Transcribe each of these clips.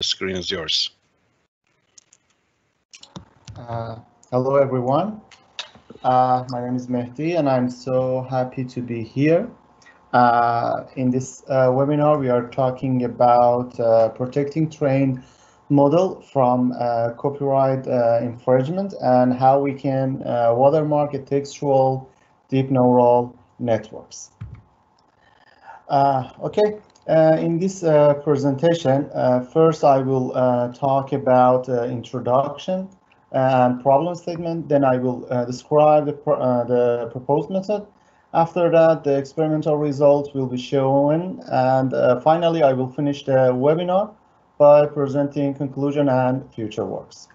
The screen is yours. Uh, hello, everyone. Uh, my name is Mehdi, and I'm so happy to be here. Uh, in this uh, webinar, we are talking about uh, protecting trained model from uh, copyright infringement and how we can watermark a textual deep neural networks. okay, uh, in this uh, presentation, uh, first I will talk about introduction and problem statement. Then I will describe the, the proposed method. After that, the experimental results will be shown. And finally, I will finish the webinar by presenting conclusion and future works.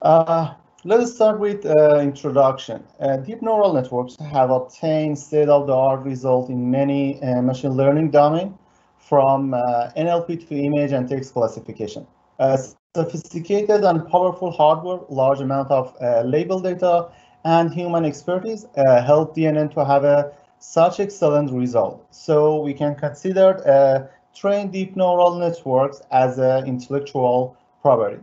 Uh, let us start with uh, introduction. Uh, deep neural networks have obtained state-of-the-art results in many uh, machine learning domain, from uh, NLP to image and text classification. Uh, sophisticated and powerful hardware, large amount of uh, label data, and human expertise help DNN to have a such excellent result. So we can consider trained deep neural networks as an intellectual property.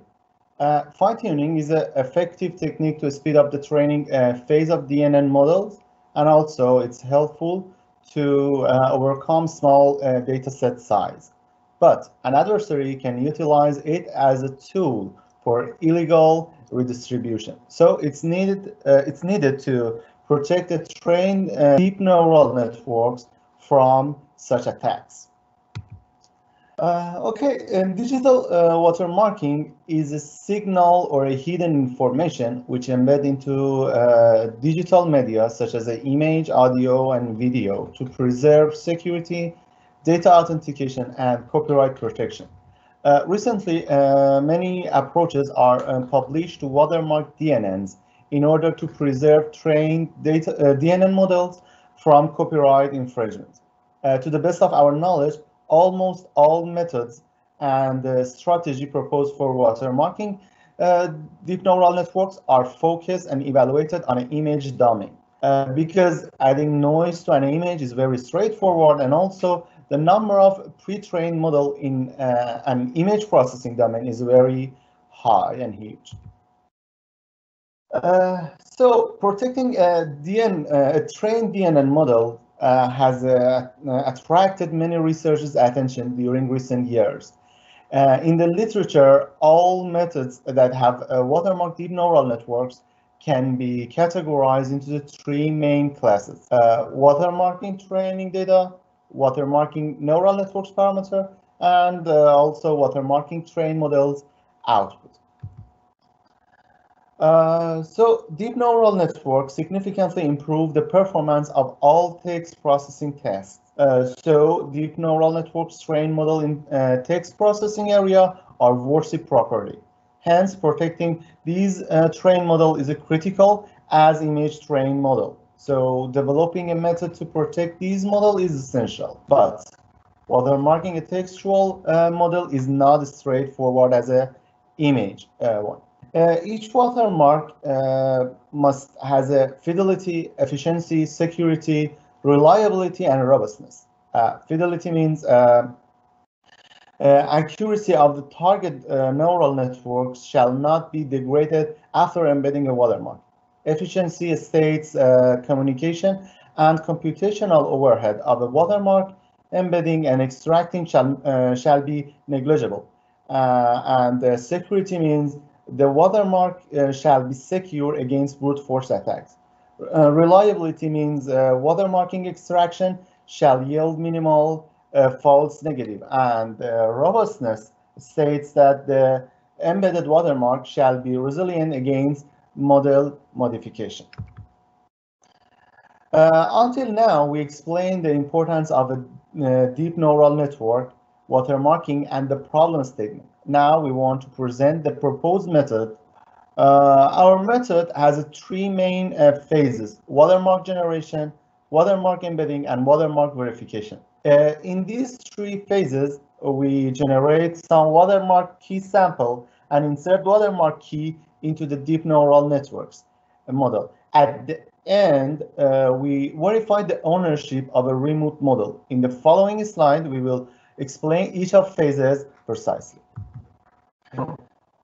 Uh, fine-tuning is an effective technique to speed up the training uh, phase of DNN models, and also it's helpful to uh, overcome small uh, data set size. But an adversary can utilize it as a tool for illegal redistribution. So it's needed, uh, it's needed to protect the trained uh, deep neural networks from such attacks. Uh, okay, and digital uh, watermarking is a signal or a hidden information which embed into uh, digital media such as an image, audio, and video to preserve security, data authentication, and copyright protection. Uh, recently, uh, many approaches are um, published to watermark DNNs in order to preserve trained data, DNN models from copyright infringement. to the best of our knowledge, almost all methods and the strategy proposed for watermarking uh, deep neural networks are focused and evaluated on an image domain. Uh, because adding noise to an image is very straightforward and also the number of pre-trained model in uh, an image processing domain is very high and huge. Uh, so protecting a, DN, uh, a trained DNN model has uh, uh, attracted many researchers' attention during recent years. Uh, in the literature, all methods that have watermark deep neural networks can be categorized into the three main classes. watermarking training data, watermarking neural networks parameter, and also watermarking train models output. Uh, so deep neural networks significantly improve the performance of all text processing tests. Uh, so deep neural networks train model in uh, text processing area are worship properly. Hence, protecting these uh, train model is a critical as image train model. So developing a method to protect these model is essential. But watermarking a textual uh, model is not straightforward as a image one. Uh, each watermark uh, must has a fidelity, efficiency, security, reliability, and robustness. Uh, fidelity means uh, uh, accuracy of the target uh, neural networks shall not be degraded after embedding a watermark. Efficiency states communication and computational overhead of a watermark embedding and extracting shall, shall be negligible. and security means the watermark uh, shall be secure against brute force attacks. Uh, reliability means uh, watermarking extraction shall yield minimal uh, false negative, and uh, robustness states that the embedded watermark shall be resilient against model modification. Uh, until now, we explained the importance of a deep neural network, watermarking, and the problem statement now we want to present the proposed method. Uh, our method has three main uh, phases, watermark generation, watermark embedding, and watermark verification. Uh, in these three phases, we generate some watermark key sample and insert watermark key into the deep neural networks model. At the end, uh, we verify the ownership of a remote model. In the following slide, we will explain each of phases precisely.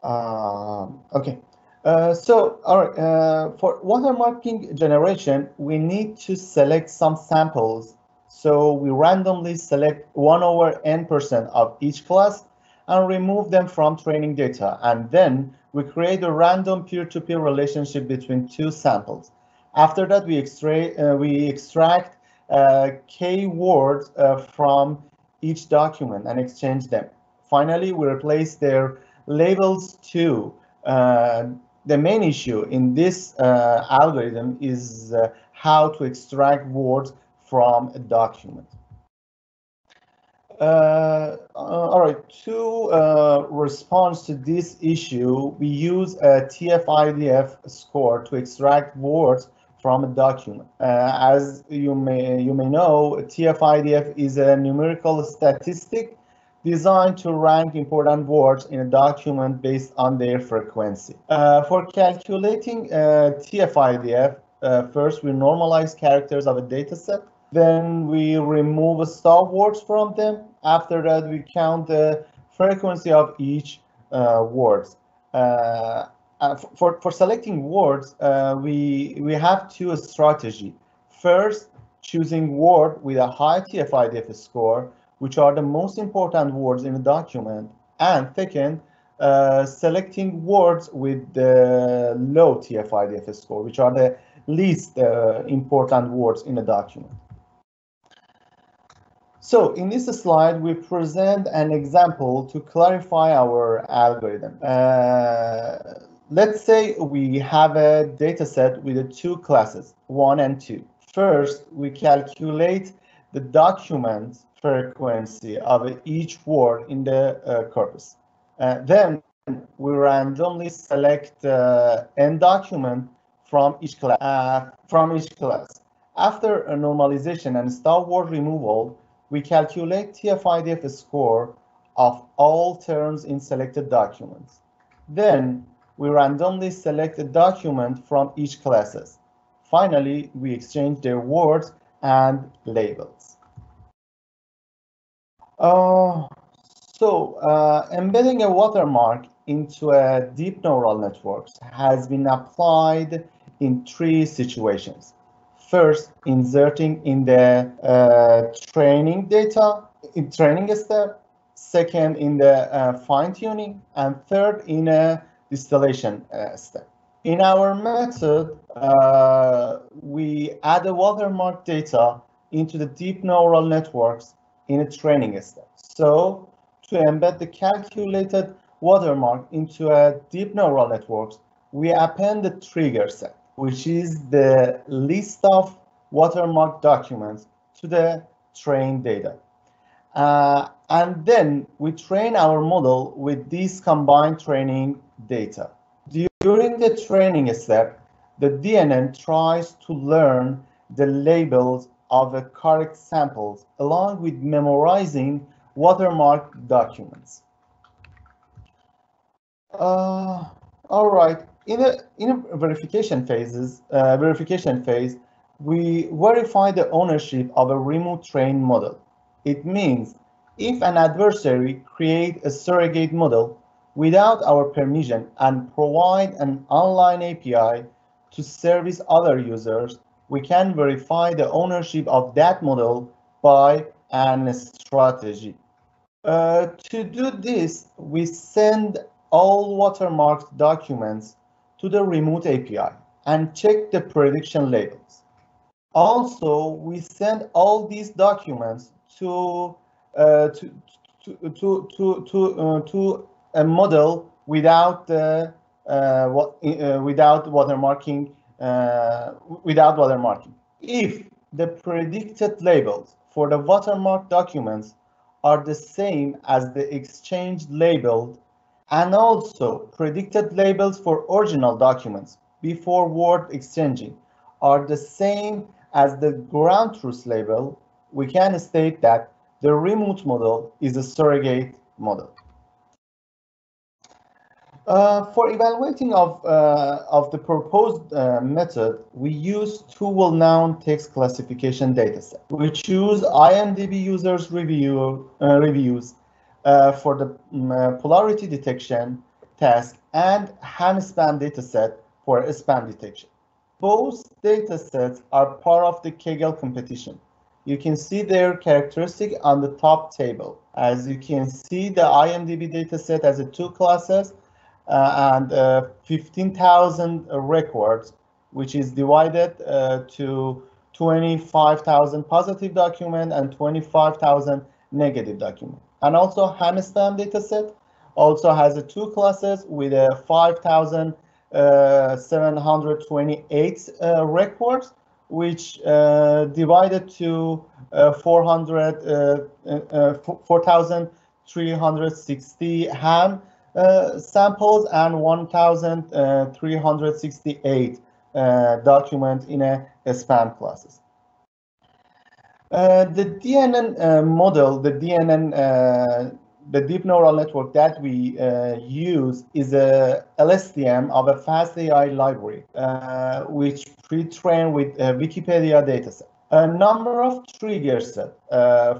Uh, okay, uh, so all right, uh, for watermarking generation, we need to select some samples. So we randomly select 1 over n percent of each class and remove them from training data. And then we create a random peer-to-peer -peer relationship between two samples. After that, we, extract, uh, we extract uh, keywords uh, from each document and exchange them. Finally, we replace their labels too. Uh, the main issue in this uh, algorithm is uh, how to extract words from a document. Uh, all right, to uh, respond to this issue, we use a TF-IDF score to extract words from a document. Uh, as you may you may know, TF-IDF is a numerical statistic designed to rank important words in a document based on their frequency. Uh, for calculating uh, TF-IDF, uh, first we normalize characters of a dataset then we remove stop words from them. After that, we count the frequency of each uh, words. Uh, for, for selecting words, uh, we, we have two strategy. First, choosing word with a high TF-IDF score, which are the most important words in a document. And second, uh, selecting words with the low TF-IDF score, which are the least uh, important words in a document. So in this slide, we present an example to clarify our algorithm. Uh, let's say we have a data set with two classes, one and two. First, we calculate the document frequency of each word in the uh, corpus. Uh, then we randomly select uh, n document from each class. Uh, from each class. After a normalization and stop word removal, we calculate TF-IDF score of all terms in selected documents. Then we randomly select a document from each classes. Finally, we exchange their words and labels. Uh, so uh, embedding a watermark into a deep neural network has been applied in three situations first inserting in the uh, training data, in training step, second in the uh, fine tuning, and third in a distillation uh, step. In our method, uh, we add a watermark data into the deep neural networks in a training step. So to embed the calculated watermark into a deep neural networks, we append the trigger set which is the list of watermark documents to the trained data. Uh, and then we train our model with this combined training data. During the training step, the DNN tries to learn the labels of the correct samples along with memorizing watermark documents. Uh, all right, in a in a verification phases uh, verification phase, we verify the ownership of a remote trained model. It means if an adversary create a surrogate model without our permission and provide an online API to service other users, we can verify the ownership of that model by an strategy. Uh, to do this, we send all watermarked documents to the remote API and check the prediction labels. Also, we send all these documents to uh, to to to to uh, to a model without uh, uh what uh, without watermarking uh, without watermarking. If the predicted labels for the watermark documents are the same as the exchange labeled and also predicted labels for original documents before word exchanging are the same as the ground truth label, we can state that the remote model is a surrogate model. Uh, for evaluating of, uh, of the proposed uh, method, we use two well-known text classification dataset. We choose IMDb users review, uh, reviews uh, for the um, polarity detection task and ham spam dataset for spam detection. Both datasets are part of the Kaggle competition. You can see their characteristic on the top table. As you can see, the IMDb dataset has two classes, and uh, 15,000 records, which is divided uh, to 25,000 positive document and 25,000 negative document. And also Hamspam dataset also has two classes with a 5,728 uh, records, which uh, divided to uh, 400, 4,360 ham uh, samples and 1,368 uh, documents in a, a, spam classes. Uh, the DNN uh, model, the DNN, uh, the deep neural network that we uh, use is a LSTM of a FastAI library, which pre-trained with Wikipedia dataset. A number of triggers set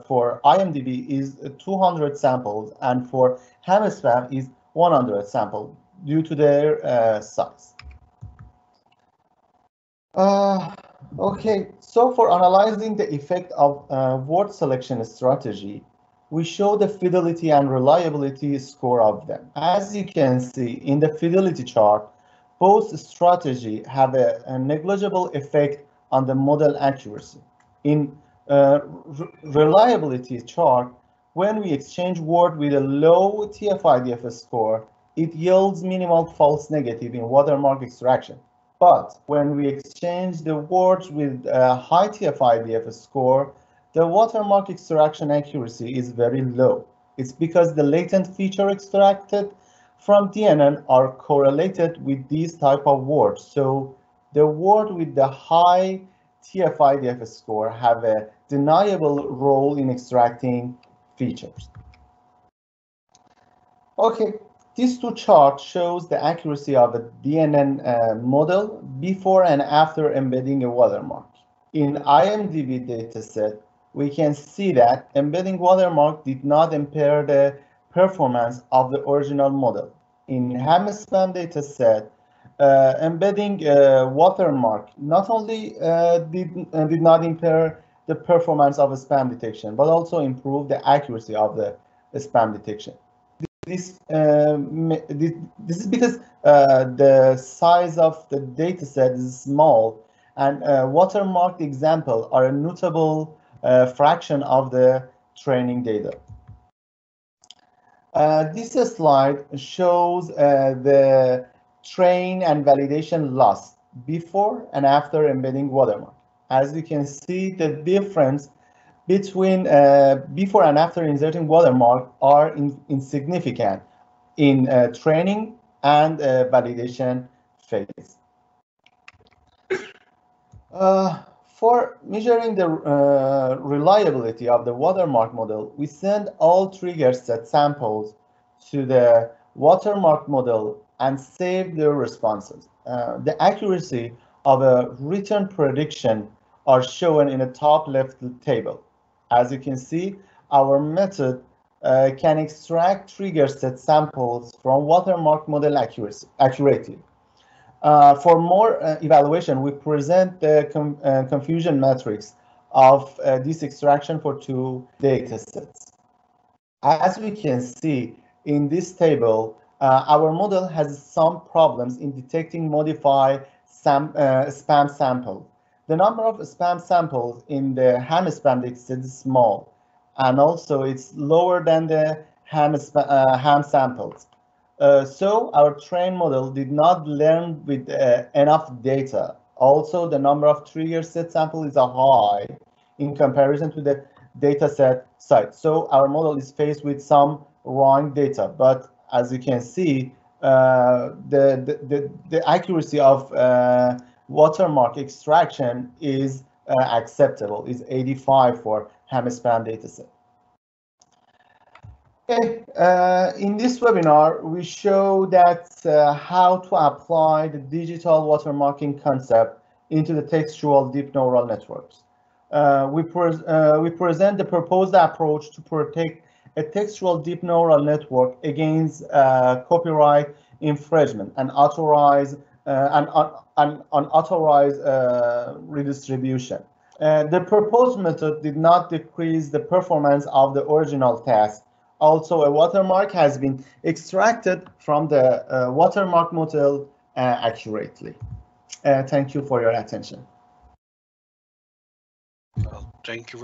for IMDb is 200 samples, and for Hamspam is 100 sample due to their uh, size. Uh, okay, so for analyzing the effect of uh, word selection strategy, we show the fidelity and reliability score of them. As you can see in the fidelity chart, both strategy have a, a negligible effect on the model accuracy. In uh, reliability chart, when we exchange word with a low TF-IDF score, it yields minimal false negative in watermark extraction. But when we exchange the words with a high TF-IDF score, the watermark extraction accuracy is very low. It's because the latent feature extracted from DNN are correlated with these type of words. So the word with the high TF-IDF score have a deniable role in extracting features. Okay, these two charts shows the accuracy of a DNN uh, model before and after embedding a watermark. In IMDb dataset, we can see that embedding watermark did not impair the performance of the original model. In Hamspam dataset, uh, embedding uh, watermark not only uh, did, uh, did not impair the performance of spam detection, but also improve the accuracy of the spam detection. This, um, this, is because uh, the size of the data set is small and uh, watermarked example are a notable uh, fraction of the training data. Uh, this slide shows uh, the train and validation loss before and after embedding watermark as you can see, the difference between uh, before and after inserting watermark are in, insignificant in uh, training and uh, validation phase. Uh, for measuring the uh, reliability of the watermark model, we send all trigger set samples to the watermark model and save their responses. Uh, the accuracy of a written prediction are shown in the top left table. As you can see, our method uh, can extract trigger set samples from watermark model accuracy, accurately. Uh, for more uh, evaluation, we present the com uh, confusion matrix of uh, this extraction for two data sets. As we can see in this table, uh, our model has some problems in detecting modified sam spam sample the number of spam samples in the ham spam dataset is small, and also it's lower than the ham, uh, ham samples. Uh, so our train model did not learn with uh, enough data. Also, the number of trigger set sample is a high in comparison to the data set size. So our model is faced with some wrong data, but as you can see, uh, the, the, the, the accuracy of uh, watermark extraction is uh, acceptable, is 85 for Hamspam dataset. Okay, uh, in this webinar, we show that uh, how to apply the digital watermarking concept into the textual deep neural networks. Uh, we, pre uh, we present the proposed approach to protect a textual deep neural network against uh, copyright infringement and authorize uh, and un unauthorized redistribution. the proposed method did not decrease the performance of the original task also a watermark has been extracted from the uh, watermark model uh, accurately. Uh, thank you for your attention. Well, thank you very